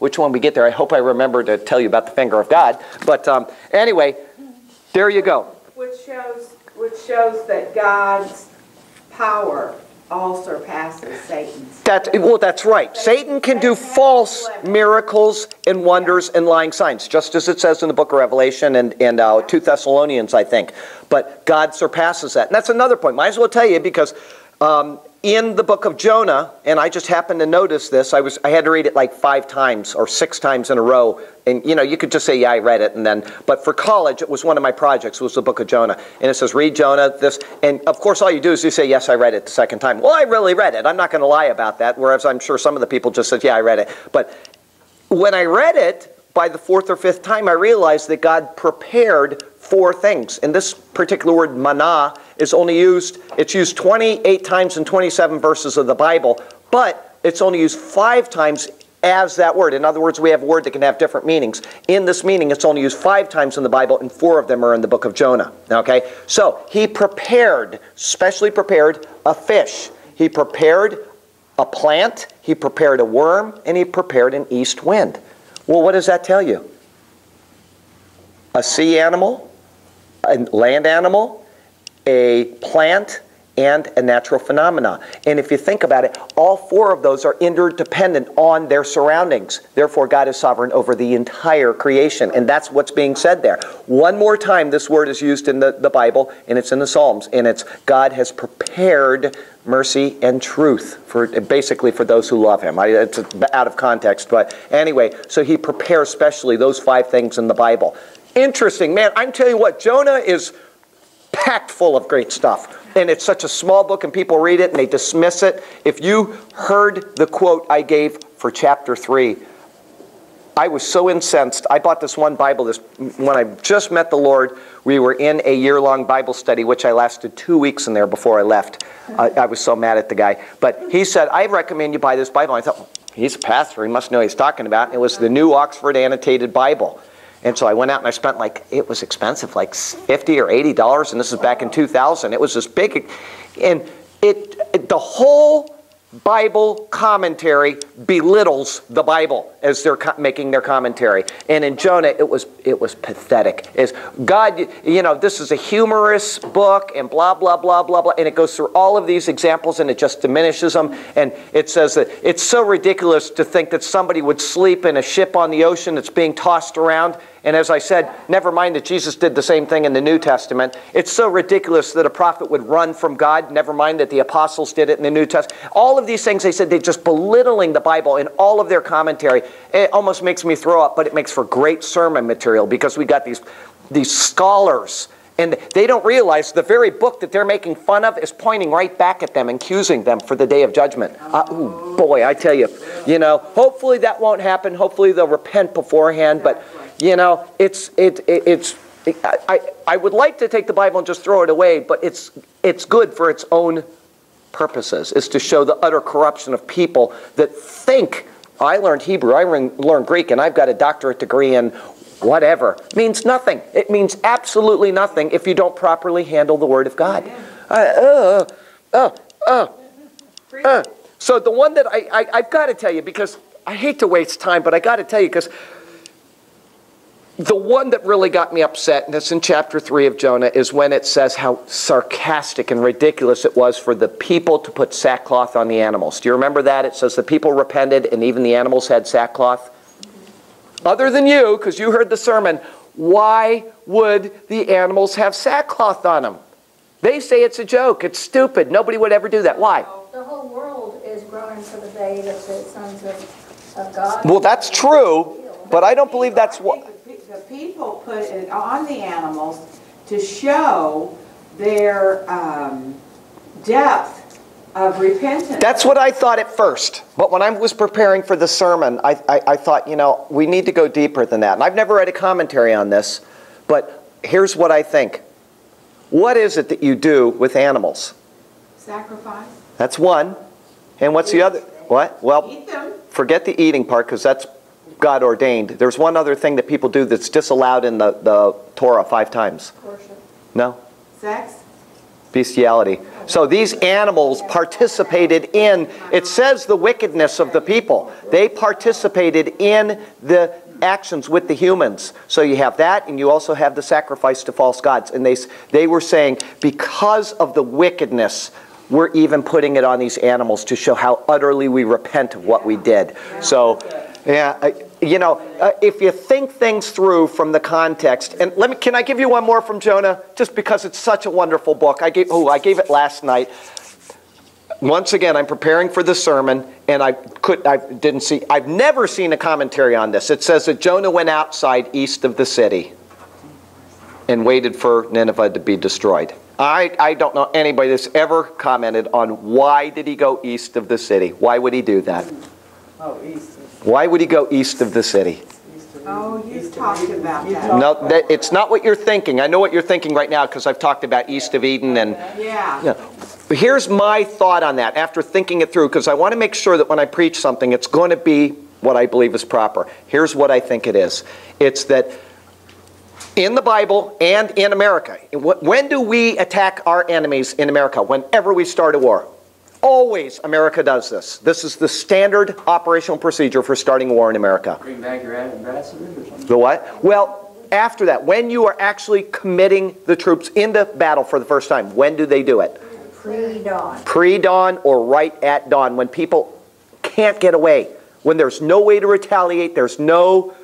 which one we get there. I hope I remember to tell you about the finger of God. But um, anyway, there you go. Which shows, which shows that God's power all surpasses Satan's. That, well, that's right. Satan can do false miracles and wonders and lying signs, just as it says in the book of Revelation and, and uh, 2 Thessalonians, I think. But God surpasses that. And that's another point. Might as well tell you because um, in the book of Jonah, and I just happened to notice this. I was I had to read it like five times or six times in a row, and you know you could just say yeah I read it and then. But for college, it was one of my projects was the book of Jonah, and it says read Jonah this, and of course all you do is you say yes I read it the second time. Well I really read it. I'm not going to lie about that. Whereas I'm sure some of the people just said yeah I read it, but when I read it by the fourth or fifth time, I realized that God prepared four things. And this particular word, manna, is only used, it's used 28 times in 27 verses of the Bible, but it's only used five times as that word. In other words, we have a word that can have different meanings. In this meaning, it's only used five times in the Bible, and four of them are in the book of Jonah. Okay? So, he prepared, specially prepared, a fish. He prepared a plant, he prepared a worm, and he prepared an east wind. Well, what does that tell you? A sea animal, a land animal, a plant, and a natural phenomena. And if you think about it, all four of those are interdependent on their surroundings. Therefore, God is sovereign over the entire creation. And that's what's being said there. One more time, this word is used in the, the Bible, and it's in the Psalms. And it's God has prepared mercy and truth for basically for those who love him. I, it's out of context, but anyway, so he prepares specially those five things in the Bible. Interesting, man. I'm telling you what, Jonah is packed full of great stuff. And it's such a small book, and people read it and they dismiss it. If you heard the quote I gave for chapter 3, I was so incensed. I bought this one Bible this when I just met the Lord. We were in a year-long Bible study, which I lasted two weeks in there before I left. I, was so mad at the guy. But he said, "I recommend you buy this Bible." I thought, he's a pastor; he must know what he's talking about. It was the New Oxford Annotated Bible. And so I went out and I spent like, it was expensive, like 50 or $80, and this is back in 2000. It was this big, and it, it the whole Bible commentary belittles the Bible as they're making their commentary. And in Jonah, it was it was pathetic. Is God, you know, this is a humorous book and blah blah blah blah blah, and it goes through all of these examples and it just diminishes them. And it says that it's so ridiculous to think that somebody would sleep in a ship on the ocean that's being tossed around and as I said, never mind that Jesus did the same thing in the New Testament. It's so ridiculous that a prophet would run from God, never mind that the apostles did it in the New Testament. All of these things, they said, they're just belittling the Bible in all of their commentary. It almost makes me throw up, but it makes for great sermon material because we got these, these scholars and they don't realize the very book that they're making fun of is pointing right back at them accusing them for the day of judgment. Uh, ooh, boy, I tell you, you know, hopefully that won't happen. Hopefully they'll repent beforehand. But you know, it's it, it it's it, I I would like to take the Bible and just throw it away, but it's it's good for its own purposes. Is to show the utter corruption of people that think I learned Hebrew, I learned Greek, and I've got a doctorate degree in whatever. It means nothing. It means absolutely nothing if you don't properly handle the Word of God. Uh, uh, uh, uh, so the one that I, I I've got to tell you because I hate to waste time, but I got to tell you because the one that really got me upset, and it's in chapter 3 of Jonah, is when it says how sarcastic and ridiculous it was for the people to put sackcloth on the animals. Do you remember that? It says the people repented and even the animals had sackcloth. Other than you, because you heard the sermon, why would the animals have sackcloth on them? They say it's a joke, it's stupid, nobody would ever do that. Why? The whole world is growing for the day of the sons of, of God. Well, that's true, but I don't believe that's what put it on the animals to show their um, depth of repentance. That's what I thought at first. But when I was preparing for the sermon, I, I, I, thought, you know, we need to go deeper than that. And I've never read a commentary on this, but here's what I think. What is it that you do with animals? Sacrifice. That's one. And what's the other? What? Well, forget the eating part because that's God ordained. There's one other thing that people do that's disallowed in the, the Torah five times. Worship. No? Sex? Bestiality. So these animals participated in, it says the wickedness of the people. They participated in the actions with the humans. So you have that, and you also have the sacrifice to false gods. And they, they were saying, because of the wickedness, we're even putting it on these animals to show how utterly we repent of what we did. So, yeah, I- you know, uh, if you think things through from the context, and let me, can I give you one more from Jonah? Just because it's such a wonderful book. I gave, oh, I gave it last night. Once again, I'm preparing for the sermon, and I could, I didn't see, I've never seen a commentary on this. It says that Jonah went outside east of the city and waited for Nineveh to be destroyed. I, I don't know anybody that's ever commented on why did he go east of the city? Why would he do that? Oh, east. Why would he go east of the city? Oh, you've talked about that. No, that, it's not what you're thinking. I know what you're thinking right now because I've talked about east of Eden and Yeah. Yeah. But here's my thought on that after thinking it through, because I want to make sure that when I preach something, it's going to be what I believe is proper. Here's what I think it is it's that in the Bible and in America, when do we attack our enemies in America? Whenever we start a war. Always America does this. This is the standard operational procedure for starting a war in America. Bring back your ambassadors or something? The what? Well, after that, when you are actually committing the troops into battle for the first time, when do they do it? Pre-dawn. pre-dawn or right at dawn when people can't get away when there's no way to retaliate there's no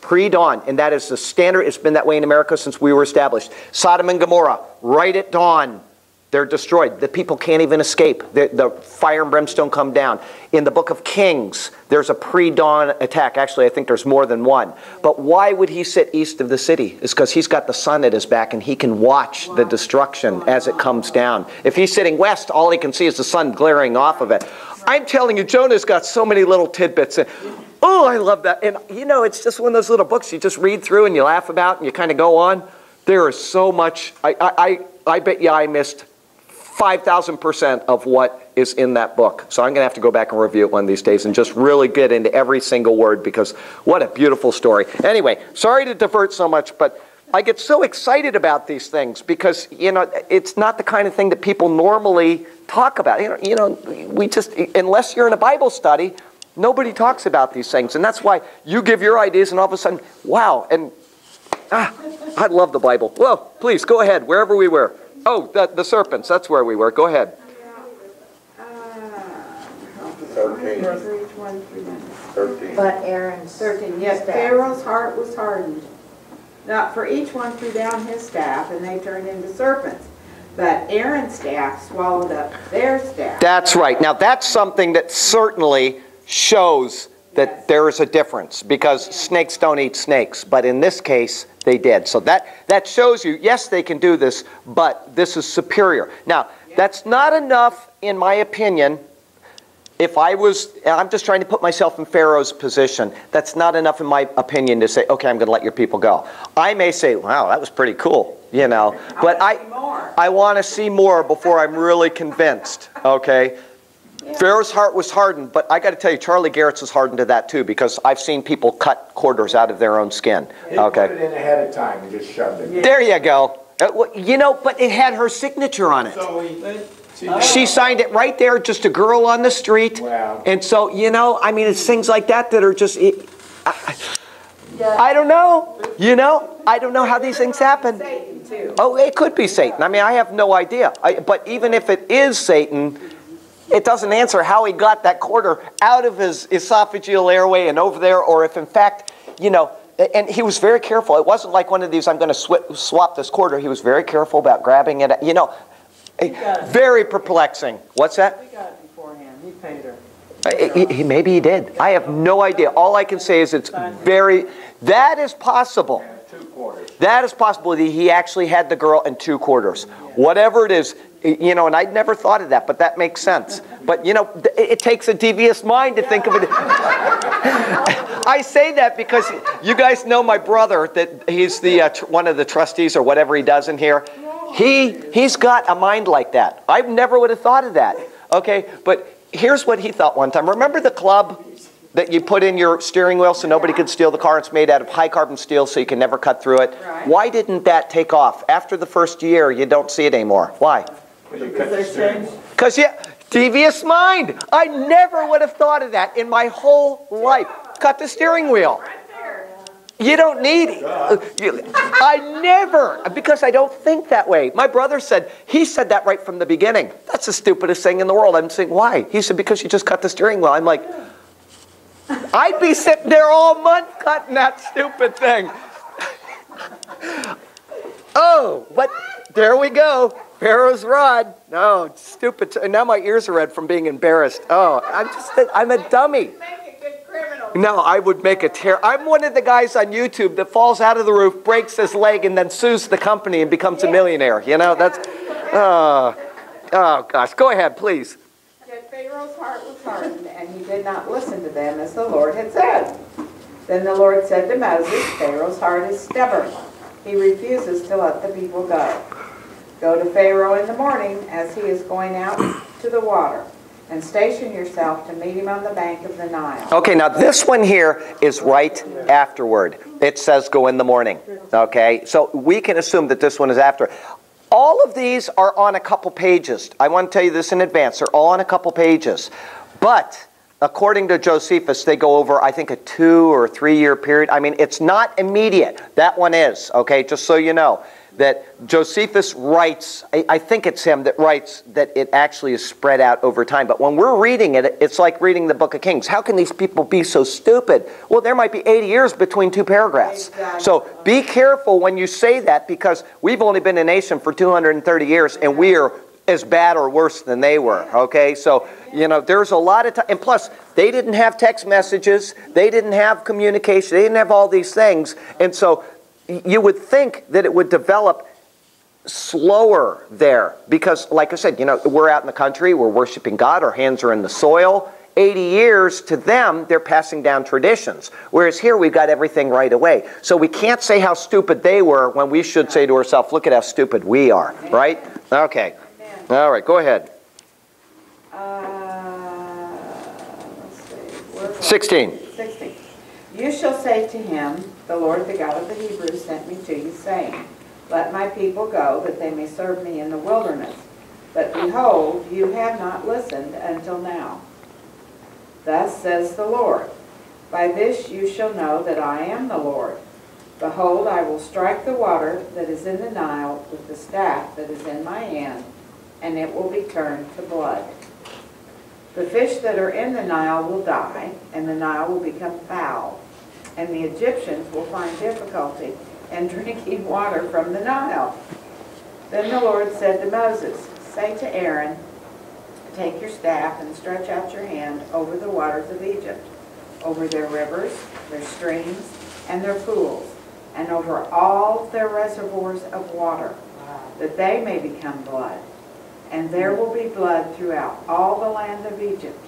pre-dawn and that is the standard it's been that way in america since we were established sodom and gomorrah right at dawn they're destroyed. The people can't even escape. The, the fire and brimstone come down. In the book of kings there's a pre-dawn attack. Actually i think there's more than one. But why would he sit east of the city? It's because he's got the sun at his back and he can watch the destruction as it comes down. If he's sitting west all he can see is the sun glaring off of it. I'm telling you jonah's got so many little tidbits. And oh i love that. And you know it's just one of those little books you just read through and you laugh about and you kind of go on. There is so much i i i, I bet you i missed 5,000% of what is in that book. So I'm going to have to go back and review it one of these days and just really get into every single word because what a beautiful story. Anyway, sorry to divert so much, but I get so excited about these things because, you know, it's not the kind of thing that people normally talk about. You know, you know we just, unless you're in a Bible study, nobody talks about these things. And that's why you give your ideas and all of a sudden, wow, and Ah, I love the Bible. Well, please go ahead, wherever we were. Oh, the, the serpents, that's where we were. Go ahead. Thirteen. For each one through nine. Thirteen. But Aaron's. Thirteen, yes, staff. Pharaoh's heart was hardened. Not for each one threw down his staff, and they turned into serpents. But Aaron's staff swallowed up their staff. That's right. Now, that's something that certainly shows that there is a difference because snakes don't eat snakes, but in this case, they did. So that, that shows you, yes, they can do this, but this is superior. Now, that's not enough, in my opinion. If I was, I'm just trying to put myself in Pharaoh's position, that's not enough, in my opinion, to say, okay, I'm going to let your people go. I may say, wow, that was pretty cool, you know, but I. I want to see more before I'm really convinced, okay? Pharaoh's heart was hardened, but I got to tell you, Charlie Garrett's is hardened to that too, because I've seen people cut quarters out of their own skin. They put it in ahead of time and just shoved it. there you go. Uh, well, You know, but it had her signature on it. So we, She signed it right there, just a girl on the street. Wow. And so, you know, I mean, it's things like that that are just. It, I, I don't know. You know, I don't know how these things happen. Oh, it could be Satan. I mean, I have no idea. I, but even if it is Satan, it doesn't answer how he got that quarter out of his esophageal airway and over there, or if in fact, you know, and he was very careful. It wasn't like one of these, I'm going to sw- swap this quarter. He was very careful about grabbing it. You know, very perplexing. What's that? We got it beforehand, he paid her. Uh, he- he- maybe he did. I have no idea. All I can say is it's very, that is possible. That is possible that he actually had the girl in two quarters. Whatever it is, you know, and I'd never thought of that, but that makes sense. But, you know, th- it, it takes a devious mind to think of it. I say that because you guys know my brother, that he's the, uh, tr- one of the trustees or whatever he does in here. He, he's got a mind like that. I never would have thought of that. Okay, but here's what he thought one time. Remember the club that you put in your steering wheel so nobody could steal the car? It's made out of high carbon steel so you can never cut through it. Right. Why didn't that take off? After the first year, you don't see it anymore. Why? Well, you cut Because the they steering changed, wheel. Because, yeah, devious mind. I never would have thought of that in my whole life. Cut the steering wheel. You don't need it. I never, because I don't think that way. My brother said, he said that right from the beginning. That's the stupidest thing in the world. I'm saying, why? He said, because you just cut the steering wheel. I'm like, I'd be sitting there all month cutting that stupid thing. Oh, but there we go. Pharaoh's rod. No, stupid. Now my ears are red from being embarrassed. Oh, I'm just, I'm a dummy. Make a good criminal. No, I would make a tear. I'm one of the guys on YouTube that falls out of the roof, breaks his leg, and then sues the company and becomes a millionaire. You know, that's, oh, oh gosh. Go ahead, please. Yet Pharaoh's heart was hardened, and he did not listen to them as the Lord had said. Then the Lord said to Moses, Pharaoh's heart is stubborn. He refuses to let the people go. Go to Pharaoh in the morning as he is going out to the water, and station yourself to meet him on the bank of the Nile. Okay, now this one here is right afterward. It says go in the morning. Okay, so we can assume that this one is after. All of these are on a couple pages. I want to tell you this in advance. They're all on a couple pages. But according to Josephus, they go over, I think, a two or three year period. I mean, it's not immediate. That one is, okay, just so you know. That Josephus writes, I I think it's him that writes that it actually is spread out over time. But when we're reading it, it's like reading the book of Kings. How can these people be so stupid? Well, there might be 80 years between two paragraphs. Exactly. So be careful when you say that because we've only been a nation for 230 years and we are as bad or worse than they were. Okay, so you know there's a lot of time, and plus they didn't have text messages, they didn't have communication, they didn't have all these things, and so you would think that it would develop slower there because like i said you know we're out in the country we're worshiping god our hands are in the soil. 80 years to them they're passing down traditions whereas here we've got everything right away. So we can't say how stupid they were when we should say to ourselves look at how stupid we are right? Okay. All right go ahead. Uh, let's see, where was it? 16 16. You shall say to him, The Lord, the God of the Hebrews, sent me to you, saying, Let my people go, that they may serve me in the wilderness. But behold, you have not listened until now. Thus says the Lord, By this you shall know that I am the Lord. Behold, I will strike the water that is in the Nile with the staff that is in my hand, and it will be turned to blood. The fish that are in the Nile will die, and the Nile will become foul, and the Egyptians will find difficulty in drinking water from the Nile. Then the Lord said to Moses, Say to Aaron, Take your staff and stretch out your hand over the waters of Egypt, over their rivers, their streams, and their pools, and over all their reservoirs of water, that they may become blood. And there will be blood throughout all the land of Egypt,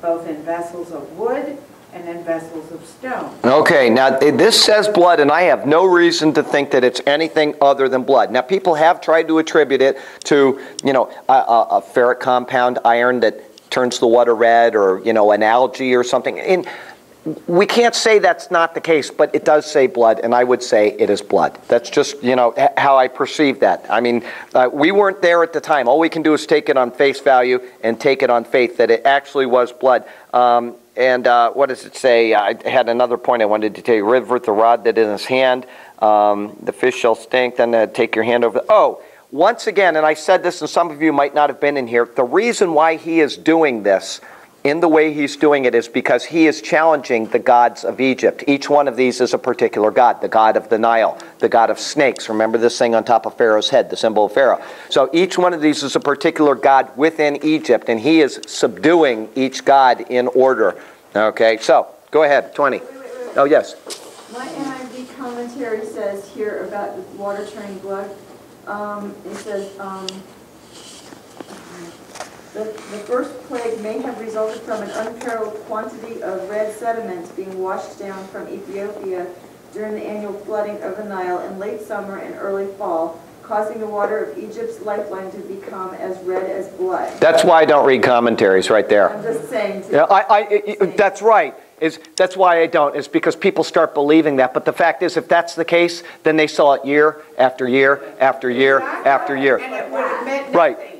both in vessels of wood and in vessels of stone. Okay, now this says blood, and I have no reason to think that it's anything other than blood. Now, people have tried to attribute it to, you know, a, a, a ferric compound, iron that turns the water red, or you know, an algae or something. And we can't say that's not the case, but it does say blood, and I would say it is blood. That's just, you know, how I perceive that. I mean, uh, we weren't there at the time. All we can do is take it on face value and take it on faith that it actually was blood. Um, and uh, what does it say? I had another point I wanted to tell you. Rivert the rod that in his hand, um, the fish shall stink, then uh, take your hand over. Oh, once again, and I said this, and some of you might not have been in here, the reason why he is doing this in the way he's doing it is because he is challenging the gods of Egypt. Each one of these is a particular god the god of the Nile, the god of snakes. Remember this thing on top of Pharaoh's head, the symbol of Pharaoh. So each one of these is a particular god within Egypt, and he is subduing each god in order. Okay, so go ahead, 20. Wait, wait, wait. Oh, yes. My NIV commentary says here about the water turning blood, um, it says, um, the, the first plague may have resulted from an unparalleled quantity of red sediments being washed down from Ethiopia during the annual flooding of the Nile in late summer and early fall, causing the water of Egypt's lifeline to become as red as blood. That's why I don't read commentaries right there. I'm just saying. to- Yeah, I, I, I- that's right. Is that's why I don't. Is because people start believing that. But the fact is, if that's the case, then they saw it year after year after year after year. And it would have meant Right. nothing.